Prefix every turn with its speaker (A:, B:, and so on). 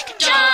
A: Chicken